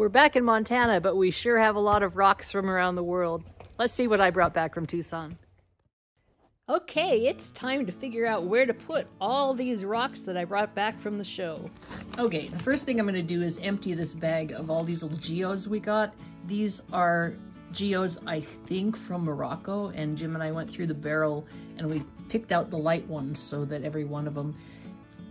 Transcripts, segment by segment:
We're back in Montana, but we sure have a lot of rocks from around the world. Let's see what I brought back from Tucson. Okay, it's time to figure out where to put all these rocks that I brought back from the show. Okay, the first thing I'm going to do is empty this bag of all these little geodes we got. These are geodes, I think, from Morocco, and Jim and I went through the barrel and we picked out the light ones so that every one of them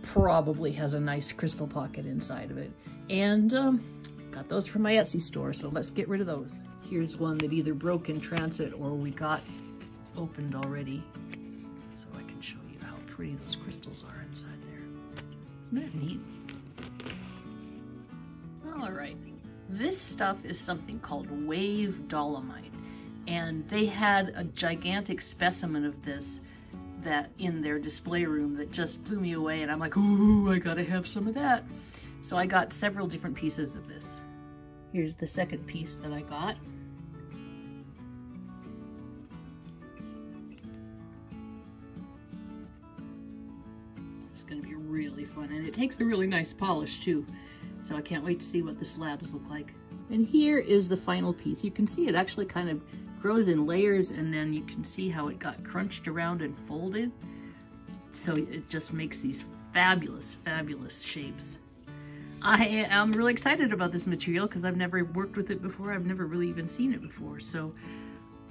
probably has a nice crystal pocket inside of it. And um, got those from my Etsy store, so let's get rid of those. Here's one that either broke in transit or we got opened already. So I can show you how pretty those crystals are inside there. Isn't that neat? All right. This stuff is something called wave dolomite. And they had a gigantic specimen of this that in their display room that just blew me away and I'm like, ooh, I gotta have some of that. So I got several different pieces of this. Here's the second piece that I got. It's gonna be really fun and it takes a really nice polish too. So I can't wait to see what the slabs look like. And here is the final piece. You can see it actually kind of grows in layers and then you can see how it got crunched around and folded. So it just makes these fabulous, fabulous shapes. I am really excited about this material because I've never worked with it before. I've never really even seen it before. So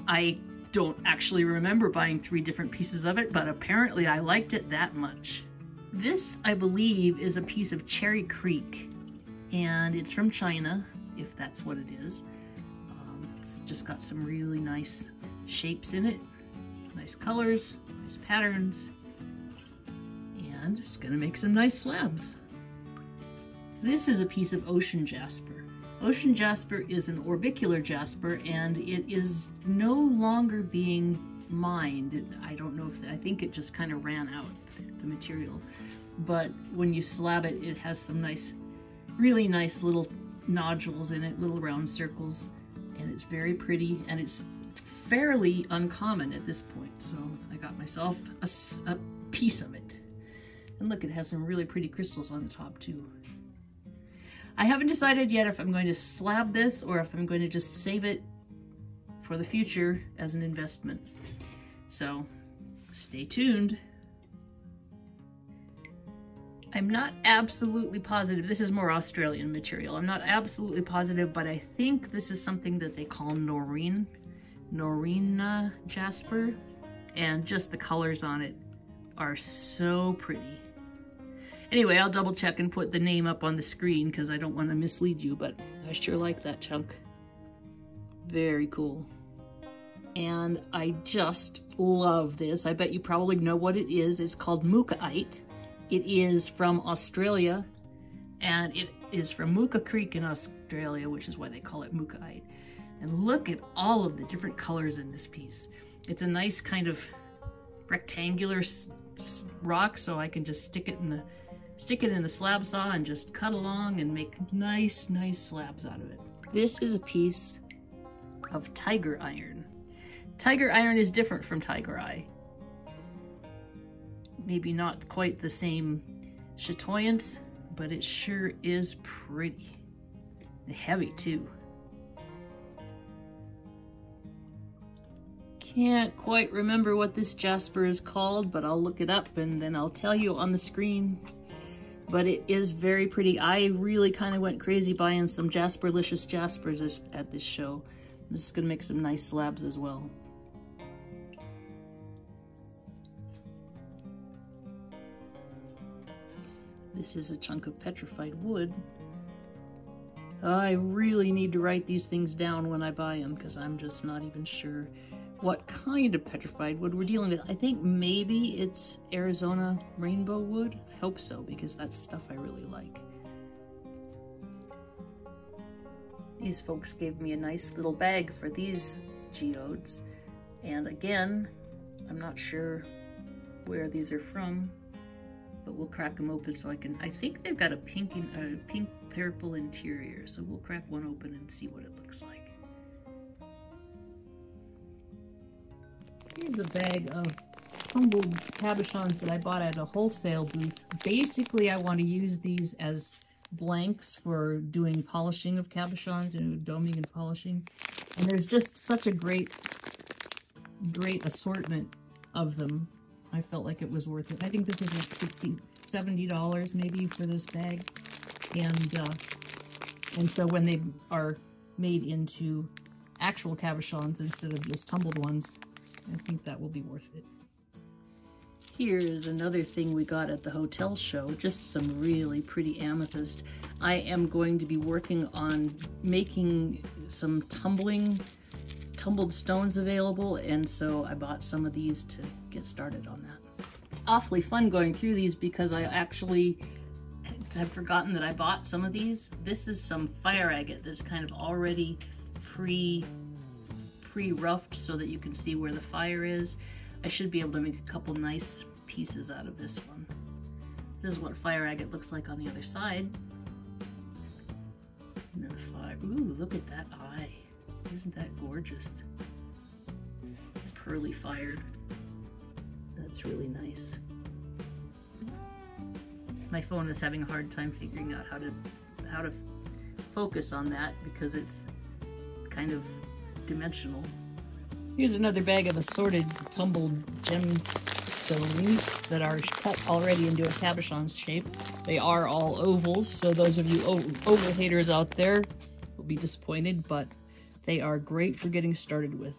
I don't actually remember buying three different pieces of it, but apparently I liked it that much. This, I believe, is a piece of Cherry Creek, and it's from China, if that's what it is. Um, it's just got some really nice shapes in it, nice colors, nice patterns, and it's gonna make some nice slabs. This is a piece of ocean jasper. Ocean jasper is an orbicular jasper and it is no longer being mined. I don't know if, I think it just kind of ran out, the material. But when you slab it, it has some nice, really nice little nodules in it, little round circles, and it's very pretty and it's fairly uncommon at this point. So I got myself a, a piece of it. And look, it has some really pretty crystals on the top too. I haven't decided yet if I'm going to slab this or if I'm going to just save it for the future as an investment. So stay tuned. I'm not absolutely positive. This is more Australian material. I'm not absolutely positive, but I think this is something that they call Noreen, Noreena Jasper. And just the colors on it are so pretty. Anyway, I'll double check and put the name up on the screen because I don't want to mislead you, but I sure like that chunk. Very cool. And I just love this. I bet you probably know what it is. It's called Mookaite. It is from Australia, and it is from Mooka Creek in Australia, which is why they call it Mookaite. And look at all of the different colors in this piece. It's a nice kind of rectangular rock, so I can just stick it in the stick it in the slab saw and just cut along and make nice, nice slabs out of it. This is a piece of tiger iron. Tiger iron is different from tiger eye. Maybe not quite the same chatoyance, but it sure is pretty. And heavy too. Can't quite remember what this jasper is called, but I'll look it up and then I'll tell you on the screen but it is very pretty. I really kind of went crazy buying some Jasperlicious Jaspers at this show. This is going to make some nice slabs as well. This is a chunk of petrified wood. I really need to write these things down when I buy them because I'm just not even sure what kind of petrified wood we're dealing with. I think maybe it's Arizona rainbow wood. I hope so, because that's stuff I really like. These folks gave me a nice little bag for these geodes. And again, I'm not sure where these are from, but we'll crack them open so I can, I think they've got a pink, a uh, pink purple interior, so we'll crack one open and see what it looks like. Here's a bag of tumbled cabochons that I bought at a wholesale booth. Basically, I want to use these as blanks for doing polishing of cabochons and doming and polishing. And there's just such a great, great assortment of them. I felt like it was worth it. I think this was like 60 $70 maybe for this bag. And, uh, and so when they are made into actual cabochons instead of just tumbled ones, I think that will be worth it. Here is another thing we got at the hotel show, just some really pretty amethyst. I am going to be working on making some tumbling, tumbled stones available, and so I bought some of these to get started on that. It's awfully fun going through these because I actually have forgotten that I bought some of these. This is some fire agate that's kind of already pre pre-roughed so that you can see where the fire is. I should be able to make a couple nice pieces out of this one. This is what fire agate looks like on the other side. And then the fire, ooh, look at that eye. Isn't that gorgeous? Pearly fire. That's really nice. My phone is having a hard time figuring out how to how to focus on that because it's kind of dimensional. Here's another bag of assorted tumbled gemstones that are cut already into a cabochon shape. They are all ovals, so those of you oval haters out there will be disappointed, but they are great for getting started with.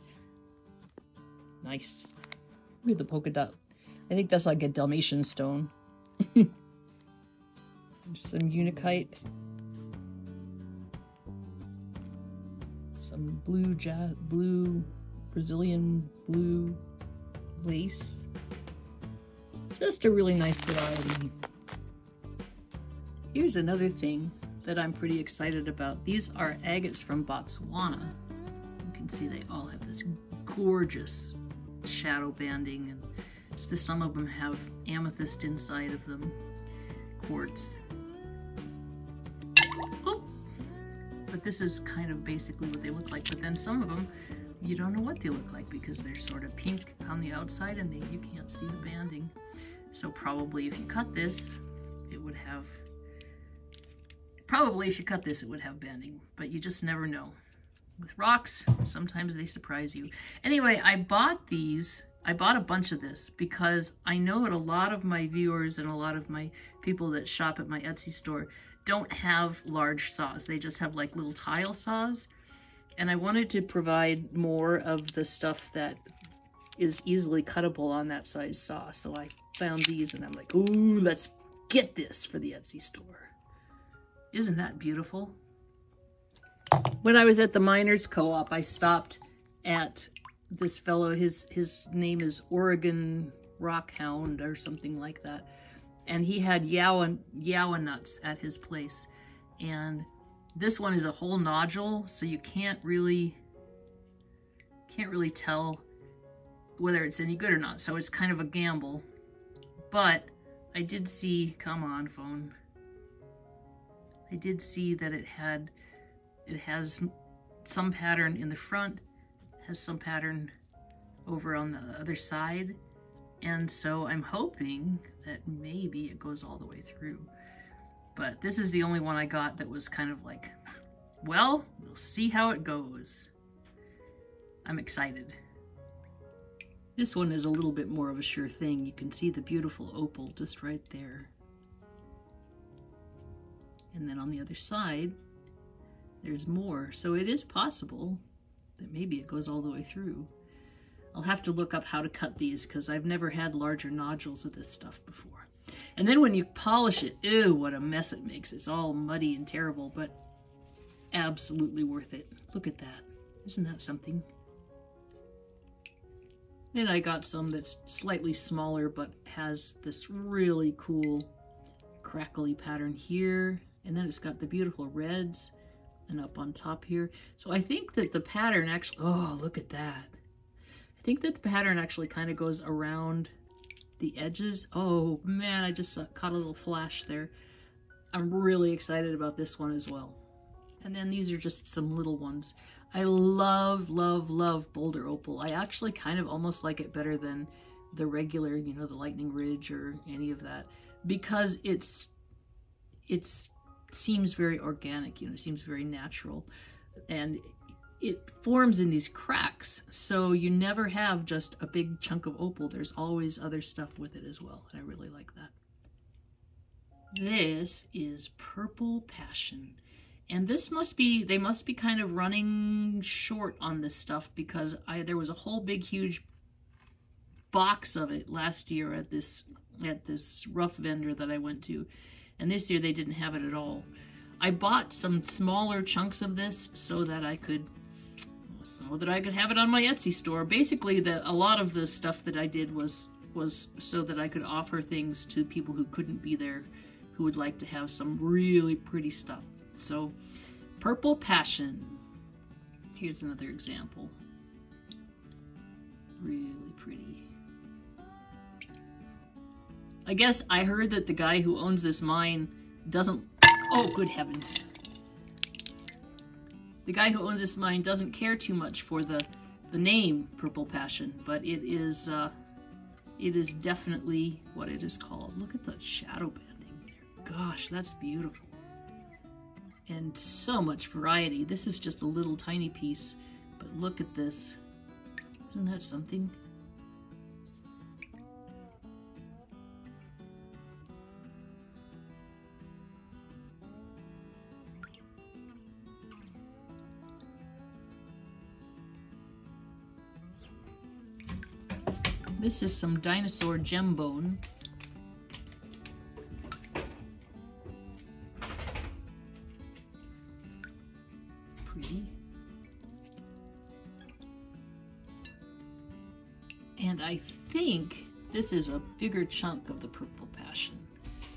Nice. Look at the polka dot. I think that's like a Dalmatian stone. Some unakite. Some blue jazz, blue Brazilian blue lace. Just a really nice variety. Here's another thing that I'm pretty excited about. These are agates from Botswana. You can see they all have this gorgeous shadow banding and some of them have amethyst inside of them, quartz. But this is kind of basically what they look like. But then some of them, you don't know what they look like because they're sort of pink on the outside and they, you can't see the banding. So probably if you cut this, it would have, probably if you cut this, it would have banding, but you just never know. With rocks, sometimes they surprise you. Anyway, I bought these I bought a bunch of this because I know that a lot of my viewers and a lot of my people that shop at my Etsy store don't have large saws. They just have like little tile saws. And I wanted to provide more of the stuff that is easily cuttable on that size saw. So I found these and I'm like, ooh, let's get this for the Etsy store. Isn't that beautiful? When I was at the Miners Co-op, I stopped at this fellow. His, his name is Oregon Rockhound or something like that and he had Yowah, Yowah nuts at his place. And this one is a whole nodule, so you can't really, can't really tell whether it's any good or not. So it's kind of a gamble. But I did see, come on phone. I did see that it had, it has some pattern in the front, has some pattern over on the other side. And so I'm hoping that maybe it goes all the way through. But this is the only one I got that was kind of like, well, we'll see how it goes. I'm excited. This one is a little bit more of a sure thing. You can see the beautiful opal just right there. And then on the other side, there's more. So it is possible that maybe it goes all the way through. I'll have to look up how to cut these because I've never had larger nodules of this stuff before. And then when you polish it, ew, what a mess it makes. It's all muddy and terrible, but absolutely worth it. Look at that. Isn't that something? Then I got some that's slightly smaller, but has this really cool crackly pattern here. And then it's got the beautiful reds and up on top here. So I think that the pattern actually, oh, look at that. I think that the pattern actually kind of goes around the edges. Oh man, I just caught a little flash there. I'm really excited about this one as well. And then these are just some little ones. I love, love, love Boulder Opal. I actually kind of almost like it better than the regular, you know, the Lightning Ridge or any of that because it's, it's seems very organic, you know, seems very natural. And it forms in these cracks, so you never have just a big chunk of opal. There's always other stuff with it as well, and I really like that. This is Purple Passion. And this must be, they must be kind of running short on this stuff because I there was a whole big huge box of it last year at this at this rough vendor that I went to. And this year they didn't have it at all. I bought some smaller chunks of this so that I could so that I could have it on my Etsy store. Basically, the, a lot of the stuff that I did was was so that I could offer things to people who couldn't be there, who would like to have some really pretty stuff. So, Purple Passion. Here's another example. Really I guess I heard that the guy who owns this mine doesn't... Oh, good heavens. The guy who owns this mine doesn't care too much for the, the name Purple Passion, but it is, uh, it is definitely what it is called. Look at the shadow banding there. Gosh, that's beautiful. And so much variety. This is just a little tiny piece, but look at this. Isn't that something? This is some dinosaur gem bone. Pretty. And I think this is a bigger chunk of the purple passion.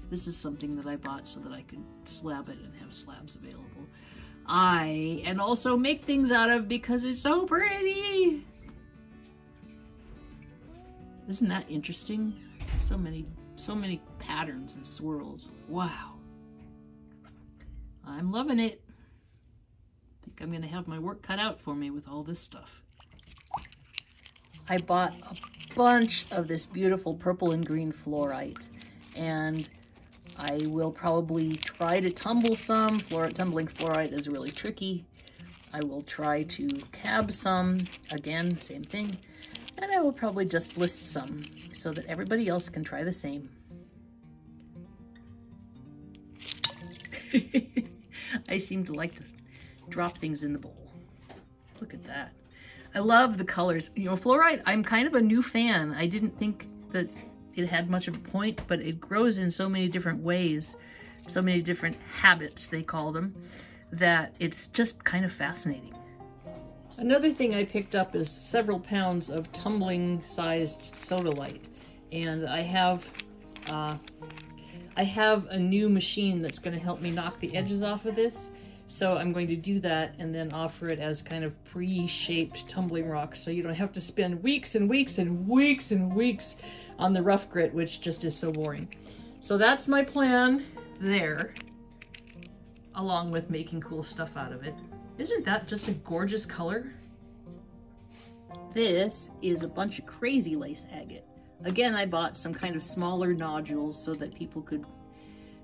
This is something that I bought so that I could slab it and have slabs available. I, and also make things out of because it's so pretty. Isn't that interesting? So many, so many patterns and swirls. Wow. I'm loving it. I think I'm going to have my work cut out for me with all this stuff. I bought a bunch of this beautiful purple and green fluorite and I will probably try to tumble some. Fluor tumbling fluorite is really tricky. I will try to cab some. Again, same thing. Will probably just list some so that everybody else can try the same. I seem to like to drop things in the bowl. Look at that. I love the colors. You know, fluorite, I'm kind of a new fan. I didn't think that it had much of a point, but it grows in so many different ways, so many different habits, they call them, that it's just kind of fascinating. Another thing I picked up is several pounds of tumbling sized sodalite. And I have uh, I have a new machine that's going to help me knock the edges off of this. So I'm going to do that and then offer it as kind of pre-shaped tumbling rocks so you don't have to spend weeks and weeks and weeks and weeks on the rough grit, which just is so boring. So that's my plan there, along with making cool stuff out of it. Isn't that just a gorgeous color? This is a bunch of crazy lace agate. Again, I bought some kind of smaller nodules so that people could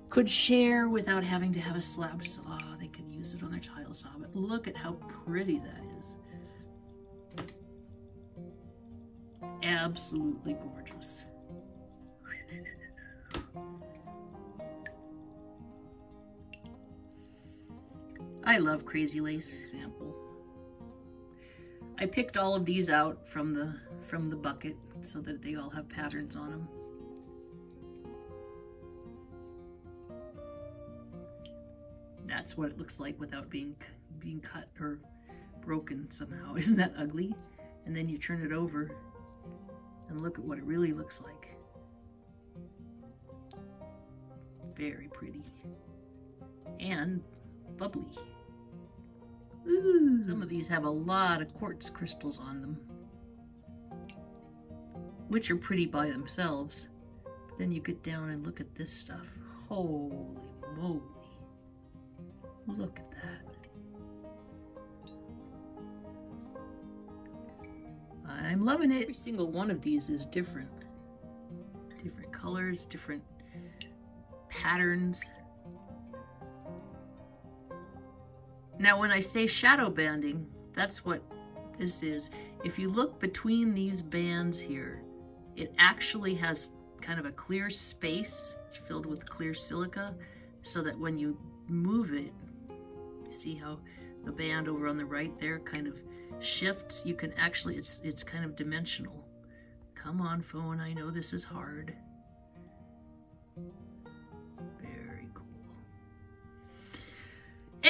could share without having to have a slab saw. They could use it on their tile saw. But look at how pretty that is. Absolutely gorgeous. I love Crazy Lace example. I picked all of these out from the from the bucket so that they all have patterns on them. That's what it looks like without being being cut or broken somehow. Isn't that ugly? And then you turn it over and look at what it really looks like. Very pretty. And bubbly. Ooh, some of these have a lot of quartz crystals on them, which are pretty by themselves. But then you get down and look at this stuff. Holy moly. Look at that. I'm loving it. Every single one of these is different. Different colors, different patterns. Now, when I say shadow banding, that's what this is. If you look between these bands here, it actually has kind of a clear space. It's filled with clear silica so that when you move it, see how the band over on the right there kind of shifts? You can actually, it's, it's kind of dimensional. Come on, phone, I know this is hard.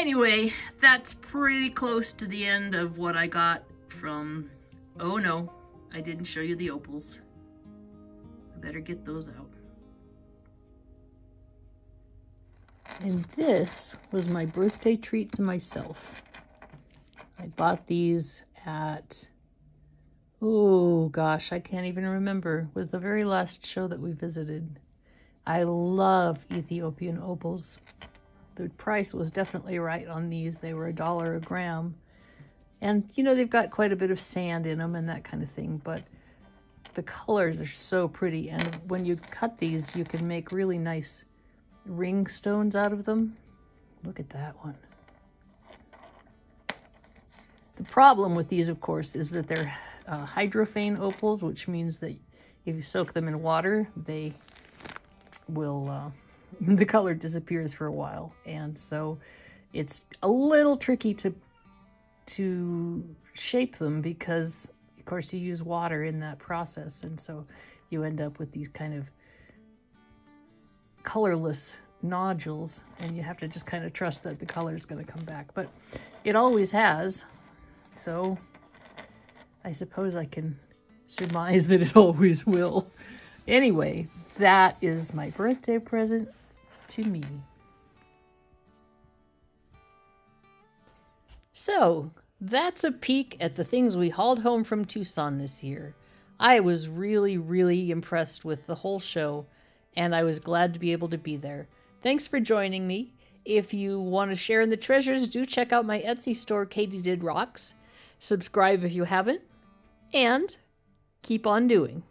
Anyway, that's pretty close to the end of what I got from, oh no, I didn't show you the opals. I better get those out. And this was my birthday treat to myself. I bought these at, oh gosh, I can't even remember. It was the very last show that we visited. I love Ethiopian opals the price was definitely right on these. They were a dollar a gram. And, you know, they've got quite a bit of sand in them and that kind of thing, but the colors are so pretty. And when you cut these, you can make really nice ring stones out of them. Look at that one. The problem with these, of course, is that they're uh, hydrophane opals, which means that if you soak them in water, they will uh, the color disappears for a while. And so it's a little tricky to to shape them because of course you use water in that process and so you end up with these kind of colorless nodules and you have to just kind of trust that the color is going to come back but it always has so I suppose I can surmise that it always will anyway that is my birthday present to me. So, that's a peek at the things we hauled home from Tucson this year. I was really, really impressed with the whole show, and I was glad to be able to be there. Thanks for joining me. If you want to share in the treasures, do check out my Etsy store, Katydid Rocks. Subscribe if you haven't, and keep on doing.